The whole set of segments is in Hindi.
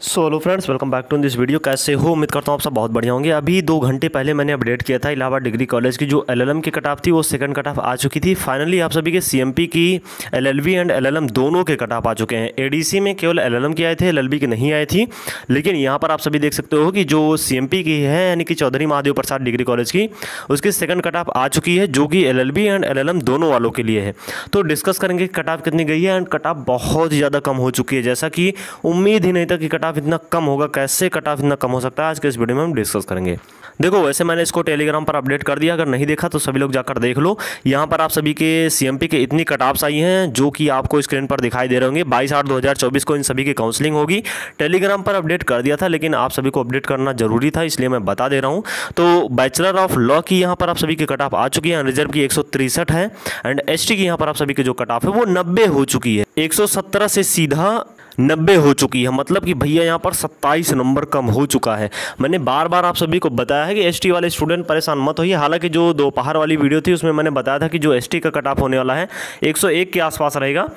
So hello friends welcome back to this video कैसे हो? उम्मीद करता हूँ आप सब बहुत बढ़िया होंगे। अभी दो घंटे पहले मैंने अपडेट किया था इलाहाबाद डिग्री कॉलेज की जो एलएलएम की कटाफ थी, वो सेकंड कटाफ आ चुकी थी। फाइनली आप सभी के सीएमपी की एलएलबी एंड एलएलएम दोनों के कटाफ आ चुके हैं। एडीसी में केवल एलएलएम की आए थे एलएलबी की नहीं आई थी। लेकिन यहाँ पर आप सभी देख सकते हो कि जो सीएमपी की है, यानी कि चौधरी महादेव प्रसाद डिग्री कॉलेज की, उसकी सेकंड कटाफ आ चुकी है, जो कि एलएलबी एंड एलएलएम दोनों वालों के लिए है। तो डिस्कस करेंगे कटाफ कितनी गई है एंड कटाफ बहुत ज़्यादा कम हो चुकी है। जैसा कि उम्मीद ही नहीं था कि कटाफ इतना कम होगा, कैसे कट ऑफ़ इतना कम हो सकता है? आज के इस वीडियो में हम डिस्कस करेंगे। देखो, वैसे मैंने इसको टेलीग्राम पर अपडेट कर दिया, अगर नहीं देखा तो सभी लोग जाकर देख लो। यहाँ पर आप सभी के सीएमपी के इतनी कट ऑफ्स आई हैं, जो कि आपको स्क्रीन पर दिखाई दे रहे होंगे। बाईस आठ दो को इन सभी की काउंसलिंग होगी। टेलीग्राम पर अपडेट कर दिया था, लेकिन आप सभी को अपडेट करना ज़रूरी था, इसलिए मैं बता दे रहा हूँ। तो बैचलर ऑफ़ लॉ की यहाँ पर आप सभी की कट ऑफ़ आ चुकी है रिज़र्व की एक है एंड एस की यहाँ पर आप सभी की जो कट ऑफ़ है, वो नब्बे हो चुकी है। एक सौ सत्रह से सीधा नब्बे हो चुकी है। मतलब कि भैया यहाँ पर सत्ताईस नंबर कम हो चुका है। मैंने बार बार आप सभी को बताया है कि एसटी वाले स्टूडेंट परेशान मत होइए। हालाँकि जो दोपहर वाली वीडियो थी, उसमें मैंने बताया था कि जो एसटी का कट ऑफ़ होने वाला है 101 के आसपास रहेगा।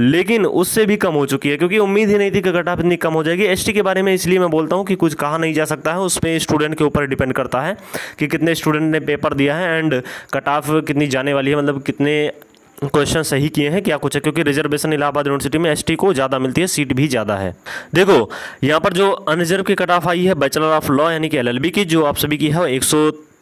लेकिन उससे भी कम हो चुकी है, क्योंकि उम्मीद ही नहीं थी कि कट ऑफ़ इतनी कम हो जाएगी। एसटी के बारे में इसलिए मैं बोलता हूँ कि कुछ कहा नहीं जा सकता है। उस पर स्टूडेंट के ऊपर डिपेंड करता है कि कितने स्टूडेंट ने पेपर दिया है एंड कट ऑफ़ कितनी जाने वाली है मतलब कितने क्वेश्चन सही किए हैं, क्या कुछ है? क्योंकि रिजर्वेशन इलाहाबाद यूनिवर्सिटी में एसटी को ज़्यादा मिलती है, सीट भी ज़्यादा है। देखो, यहाँ पर जो अनरिजर्व की कट ऑफ़ आई है, बैचलर ऑफ़ लॉ यानी कि एलएलबी की, जो आप सभी की है एक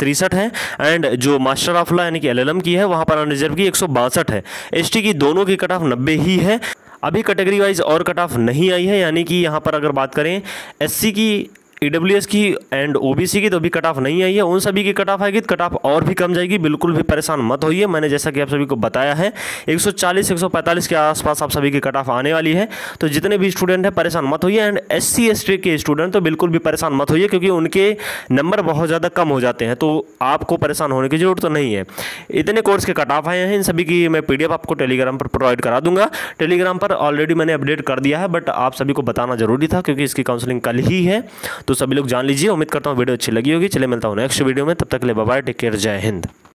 तिरसठ है, एंड जो मास्टर ऑफ़ लॉ यानी कि एलएलएम की है, वहाँ पर अनरिजर्व की एक सौ बासठ है। एसटी की दोनों की कट ऑफ़ नब्बे ही है। अभी कैटेगरी वाइज और कट ऑफ़ नहीं आई है, यानी कि यहाँ पर अगर बात करें, एससी की ई e की एंड ओबीसी की तो अभी कट ऑफ़ नहीं आई है। उन सभी की कट ऑफ़ आएगी तो कट ऑफ़ और भी कम जाएगी। बिल्कुल भी परेशान मत होइए। मैंने जैसा कि आप सभी को बताया है 140 145 के आसपास आप सभी की कट ऑफ़ आने वाली है। तो जितने भी स्टूडेंट हैं, परेशान मत होइए। एंड एस सी के स्टूडेंट तो बिल्कुल भी परेशान मत होइए, क्योंकि उनके नंबर बहुत ज़्यादा कम हो जाते हैं। तो आपको परेशान होने की ज़रूरत तो नहीं है। इतने कोर्स के कट ऑफ़ आए हैं। इन सभी की मैं पीडीएफ आपको टेलीग्राम पर प्रोवाइड करा दूँगा। टेलीग्राम पर ऑलरेडी मैंने अपडेट कर दिया है बट आप सभी को बताना ज़रूरी था, क्योंकि इसकी काउंसलिंग कल ही है। तो सभी लोग जान लीजिए। उम्मीद करता हूँ वीडियो अच्छी लगी होगी। चले मिलता हूँ नेक्स्ट वीडियो में। तब तक ले बाय टेक केयर जय हिंद।